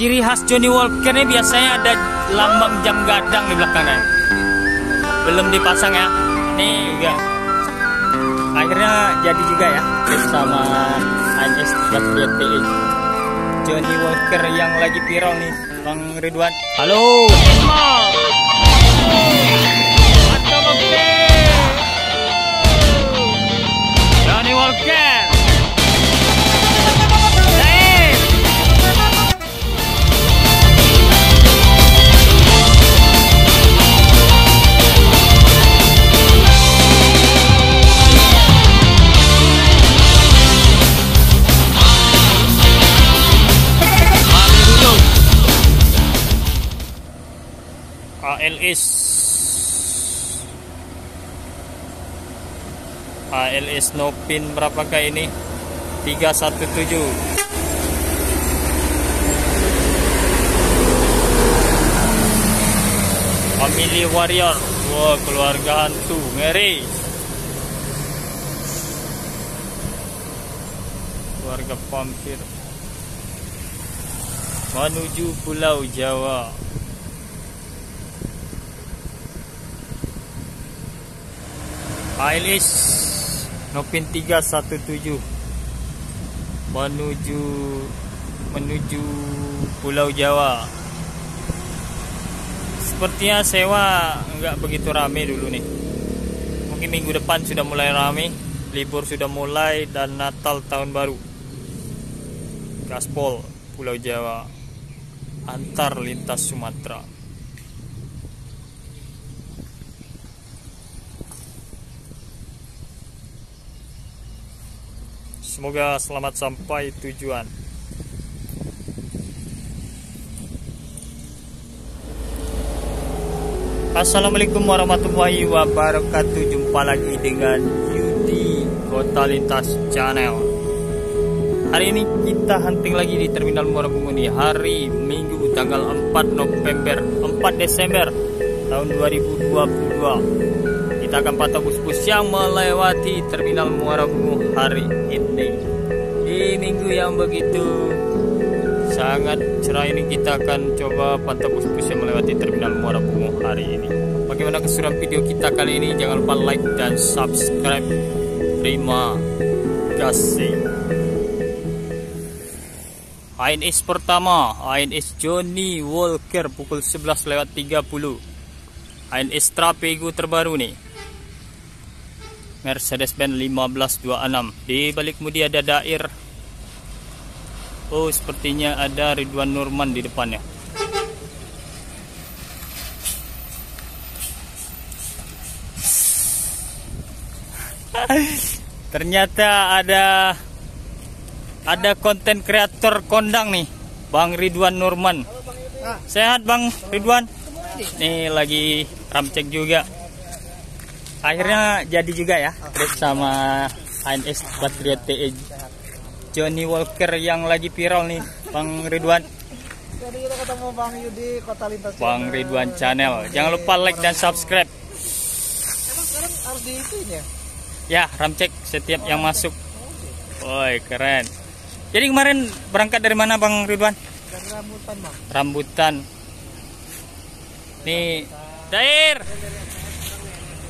ciri khas Johnny Walker ini biasanya ada lambang jam gadang di belakangnya. Belum dipasang ya. Nih juga. Akhirnya jadi juga ya bersama Anjas TI. Johnny Walker yang lagi viral nih, Bang Ridwan. Halo. Johnny Walker. ALS no pin berapakah ini? 317 Family Warrior. Wah keluarga hantu. Ngeri. Keluarga vampir. Menuju Pulau Jawa. ALS Nopin 317 menuju menuju Pulau Jawa. Sepertinya sewa nggak begitu rame dulu nih. Mungkin minggu depan sudah mulai rame, libur sudah mulai dan Natal tahun baru. Gaspol Pulau Jawa antar lintas Sumatera. Semoga selamat sampai tujuan. Assalamualaikum warahmatullahi wabarakatuh. Jumpa lagi dengan Yudi Kota Lintas Channel. Hari ini kita hunting lagi di Terminal Muara Bunguni hari Minggu tanggal 4 November 4 Desember tahun 2022 kita akan pantau bus-bus yang melewati Terminal Muara Bungu hari ini. Di minggu yang begitu sangat cerah ini kita akan coba pantau bus-bus yang melewati Terminal Muara Bungu hari ini. Bagaimana keseruan video kita kali ini? Jangan lupa like dan subscribe. Terima kasih. ANS pertama ANS Johnny Walker pukul 11 lewat 30 ANS Trapego terbaru nih Mercedes-Benz 1526 di balik mudi ada Dair. Oh sepertinya ada Ridwan Nurman di depannya. Ternyata ada ada konten kreator kondang nih Bang Ridwan Nurman. Sehat Bang Ridwan? Nih lagi ramcek juga akhirnya jadi juga ya trip sama ANS Patriot TE Johnny Walker yang lagi viral nih Bang Ridwan. Jadi kita ketemu Bang Yudi Kota Lintas Bang Ridwan Channel. Jangan lupa like dan subscribe. Emang sekarang harus di itu ya? ya ramcek setiap yang masuk. Woi keren. Jadi kemarin berangkat dari mana Bang Ridwan? Dari rambutan Bang. Rambutan. Nih Dair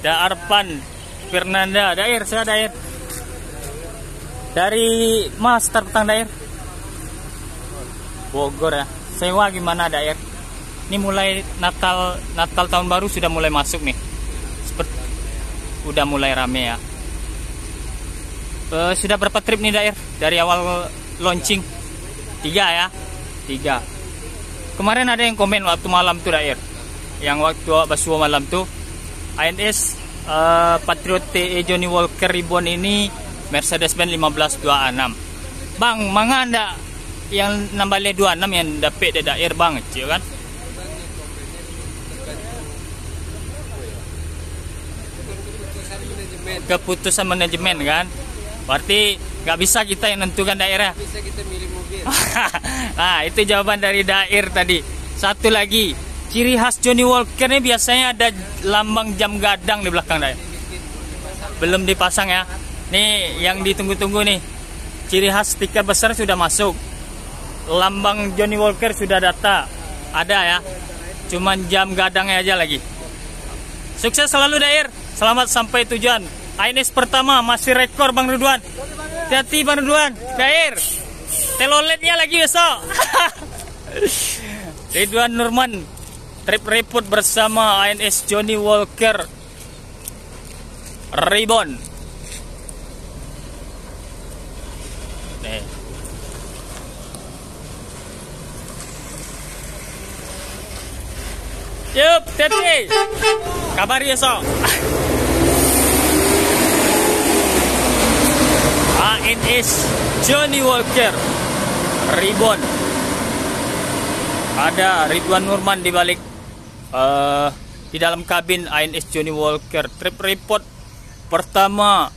Daarpan Fernanda. Dair saya Dair dari Mas terpetang Dair Bogor ya. Sewa gimana Dair ini mulai Natal Natal tahun baru sudah mulai masuk nih. Seperti udah mulai rame ya. Eh, sudah berapa trip nih Dair dari awal launching? Tiga ya? Tiga. Kemarin ada yang komen waktu malam tuh Dair yang waktu Basuh malam tuh. ANS uh, Patriot TE Johnny Walker Ribbon ini Mercedes-Benz 1526 Bang, mangga anda yang nambahnya 26 yang dapet dari daerah bang, cik kan? Keputusan manajemen kan? Berarti nggak bisa kita yang nentukan daerah. Bisa kita milih mobil nah, itu jawaban dari dair tadi. Satu lagi, ciri khas Johnny Walker ini biasanya ada lambang jam gadang di belakang dair. Belum dipasang ya. Nih yang ditunggu-tunggu nih. Ciri khas stiker besar sudah masuk. lambang Johnny Walker sudah data ada ya cuman jam gadangnya aja lagi sukses selalu Dair selamat sampai tujuan ANS pertama masih rekor Bang Ridwan hati Bang Ridwan Dair teloletnya lagi besok Ridwan Nurman trip report bersama ANS Johnny Walker Ribbon nih Yup, Teti. Kabar besok. ANS Johnny Walker Ribbon. Ada Ridwan Nurman di balik uh, di dalam kabin ANS Johnny Walker trip report pertama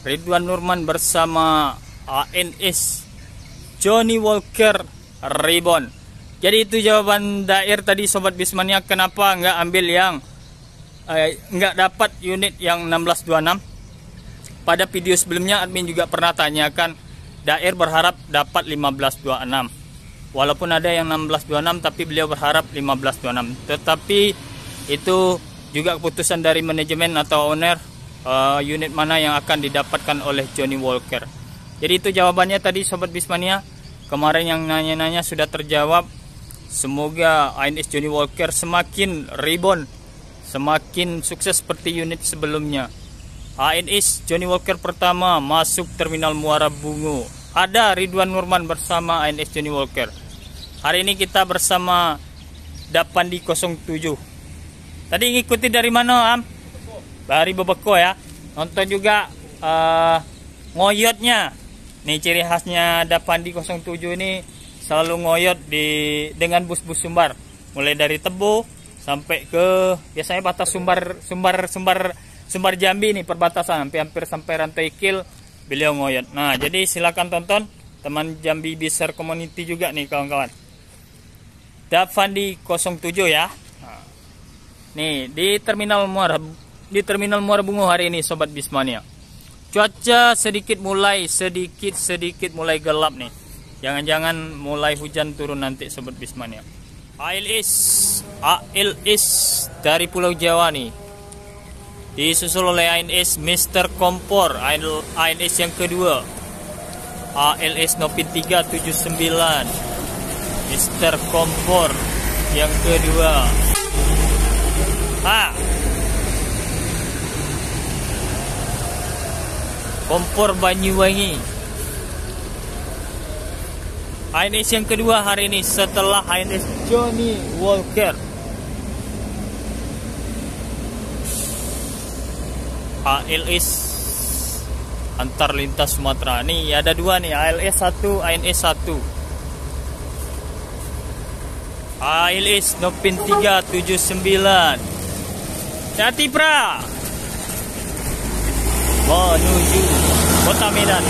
Ridwan Nurman bersama ANS Johnny Walker Ribbon. Jadi itu jawaban dair tadi sobat Bismania kenapa nggak ambil yang eh, nggak dapat unit yang 1626. Pada video sebelumnya admin juga pernah tanyakan dair berharap dapat 1526. Walaupun ada yang 1626 tapi beliau berharap 1526. Tetapi itu juga keputusan dari manajemen atau owner uh, unit mana yang akan didapatkan oleh Johnny Walker. Jadi itu jawabannya tadi sobat Bismania. Kemarin yang nanya-nanya sudah terjawab Semoga ANS Johnny Walker semakin rebound, semakin sukses seperti unit sebelumnya. ANS Johnny Walker pertama masuk terminal Muara Bungu. Ada Ridwan Nurman bersama ANS Johnny Walker. Hari ini kita bersama Dapandi 07. Tadi ngikuti dari mana, Am? Dari Bebeko ya. Nonton juga uh, ngoyotnya. Nih ciri khasnya Dapandi 07 ini selalu ngoyot di dengan bus-bus sumbar mulai dari Tebo sampai ke biasanya batas sumbar sumbar sumbar sumbar Jambi nih perbatasan hampir-hampir sampai rantai kil beliau ngoyot. Nah jadi silakan tonton teman Jambi Biser Community juga nih kawan-kawan. Davandi 07 ya. Nih di terminal Muara di terminal Muara Bungo hari ini sobat Bismania. Cuaca sedikit mulai sedikit sedikit mulai gelap nih. Jangan-jangan mulai hujan turun nanti sobat Bismania. ALS ALS dari Pulau Jawa nih. Disusul oleh ANS Mr. Kompor ANS yang kedua. ALS Nopin 379 Mr. Kompor yang kedua. Ha. Kompor Banyuwangi HNS yang kedua hari ini setelah HNS Johnny Walker. ALS antar lintas Sumatera. Nih ada dua nih, ALS 1, ANS 1. ALS Nopin 379. Jati Pra. Menuju Kota Medan.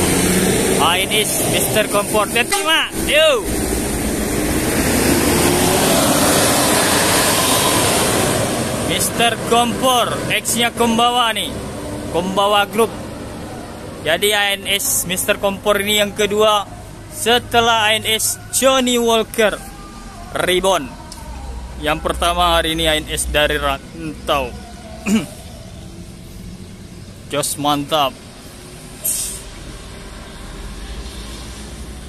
Ini Mr. Comfort. Terima. Yuk. Mr. Kompor X-nya Kombawa nih Kombawa Group. Jadi ANS Mr. Kompor ini yang kedua. Setelah ANS Johnny Walker Ribbon Yang pertama hari ini ANS dari Rantau. Jos mantap.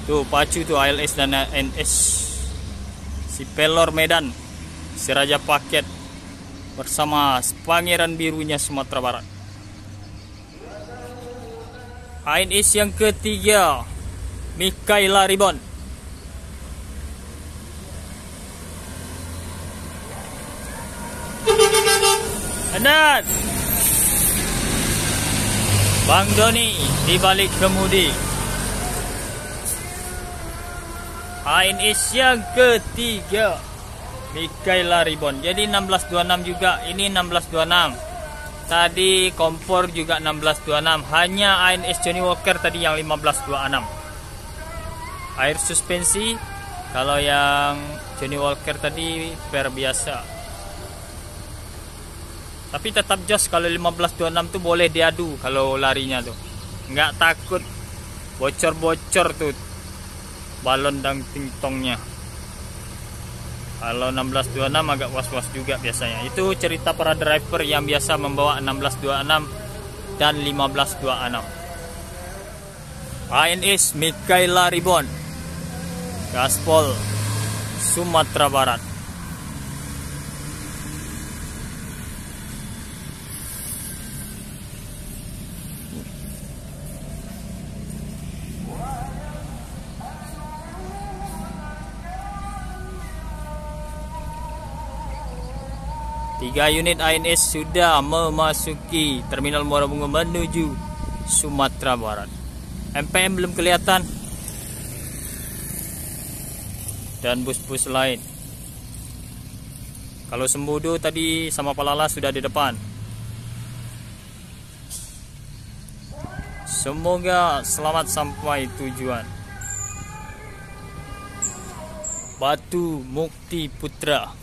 Tuh pacu tuh ALS dan NS Si Pelor Medan Si Raja Paket Bersama Pangeran Birunya Sumatera Barat ANS yang ketiga. Mikaela Ribon. Adat Bang Doni di balik kemudi ANS yang ketiga. Mikaela Ribbon jadi 1626 juga. Ini 1626 tadi kompor juga 1626 hanya ANS Johnny Walker tadi yang 1526 air suspensi kalau yang Johnny Walker tadi per biasa. Tapi tetap jos kalau 1526 tuh boleh diadu kalau larinya tuh. Nggak takut. Bocor-bocor tuh. Balon dan tingtongnya kalau 1626 agak was-was juga biasanya. Itu cerita para driver yang biasa membawa 1626 dan 1526 ANS Mikaela Ribon Gaspol Sumatera Barat Tiga unit ANS sudah memasuki Terminal Muara Bunga menuju Sumatera Barat. MPM belum kelihatan. Dan bus-bus lain. Kalau Sembudu tadi sama Palala sudah di depan. Semoga selamat sampai tujuan. Batu Mukti Putra.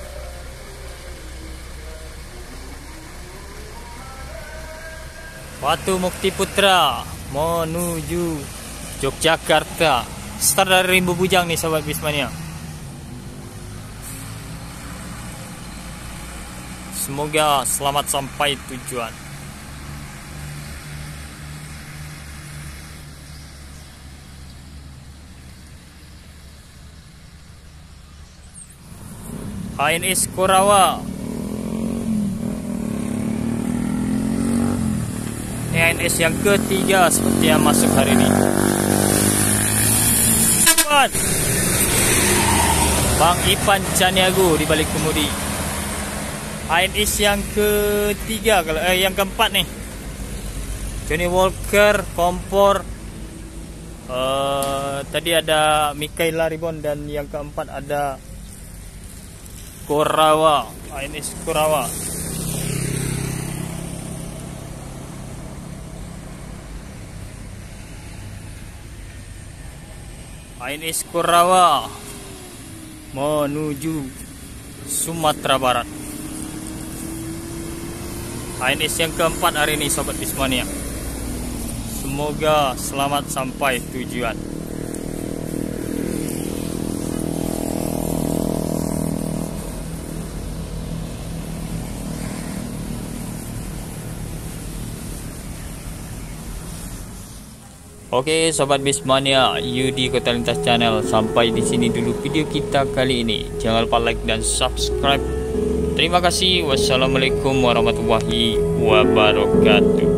Watu Mukti Putra menuju Yogyakarta. Start dari Rimbu Bujang nih sobat Bismania. Semoga selamat sampai tujuan. HNS Korawa HNS yang ketiga seperti yang masuk hari ini. Bang Ipan Caniago di balik kemudi. HNS yang ketiga kalau eh, yang keempat nih Johnny Walker kompor. Uh, tadi ada Mikaela Ribon dan yang keempat ada Korawa. HNS Korawa HNS Korawa menuju Sumatera Barat. HNS yang keempat hari ini Sobat Bismania Semoga selamat sampai tujuan Oke sobat Bismania, Yudi Kota Lintas Channel sampai di sini dulu video kita kali ini. Jangan lupa like dan subscribe. Terima kasih. Wassalamualaikum warahmatullahi wabarakatuh.